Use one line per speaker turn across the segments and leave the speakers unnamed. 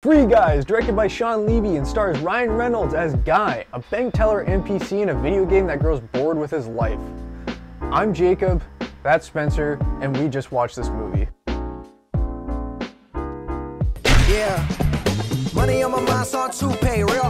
Free Guys, directed by Shawn Levy and stars Ryan Reynolds as Guy, a bank teller NPC in a video game that grows bored with his life. I'm Jacob, that's Spencer, and we just watched this movie.
Yeah. Money on my mind, on toupee. Real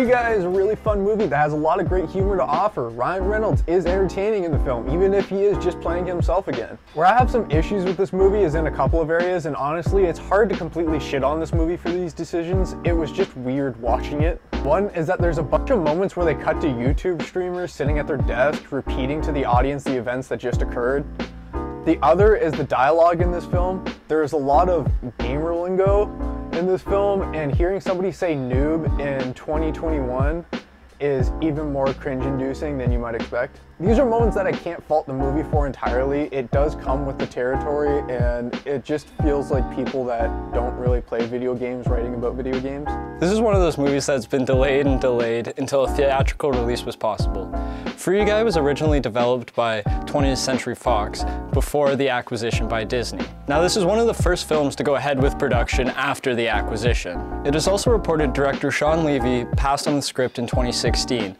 Free Guy is a really fun movie that has a lot of great humor to offer. Ryan Reynolds is entertaining in the film, even if he is just playing himself again. Where I have some issues with this movie is in a couple of areas, and honestly, it's hard to completely shit on this movie for these decisions. It was just weird watching it. One is that there's a bunch of moments where they cut to YouTube streamers sitting at their desk repeating to the audience the events that just occurred. The other is the dialogue in this film. There is a lot of gamer lingo in this film, and hearing somebody say noob in 2021 is even more cringe inducing than you might expect. These are moments that I can't fault the movie for entirely. It does come with the territory and it just feels like people that don't really play video games writing about video games.
This is one of those movies that's been delayed and delayed until a theatrical release was possible. Free Guy was originally developed by 20th Century Fox before the acquisition by Disney. Now this is one of the first films to go ahead with production after the acquisition. It is also reported director Shawn Levy passed on the script in 2016,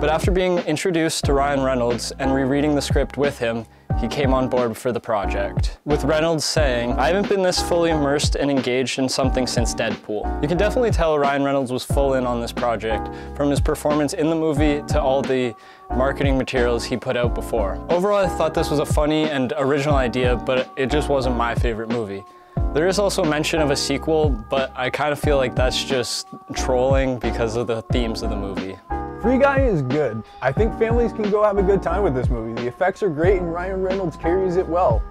but after being introduced to Ryan Reynolds and rereading the script with him, he came on board for the project. With Reynolds saying, I haven't been this fully immersed and engaged in something since Deadpool. You can definitely tell Ryan Reynolds was full in on this project, from his performance in the movie to all the marketing materials he put out before. Overall, I thought this was a funny and original idea, but it just wasn't my favorite movie. There is also mention of a sequel, but I kind of feel like that's just trolling because of the themes of the movie.
Free Guy is good. I think families can go have a good time with this movie. The effects are great and Ryan Reynolds carries it well.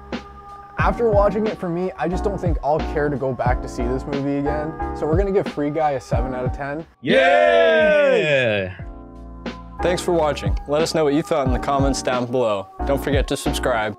After watching it for me, I just don't think I'll care to go back to see this movie again. So we're gonna give Free Guy a 7 out of 10.
Yeah!
Thanks for watching. Let us know what you thought in the comments down below. Don't forget to subscribe.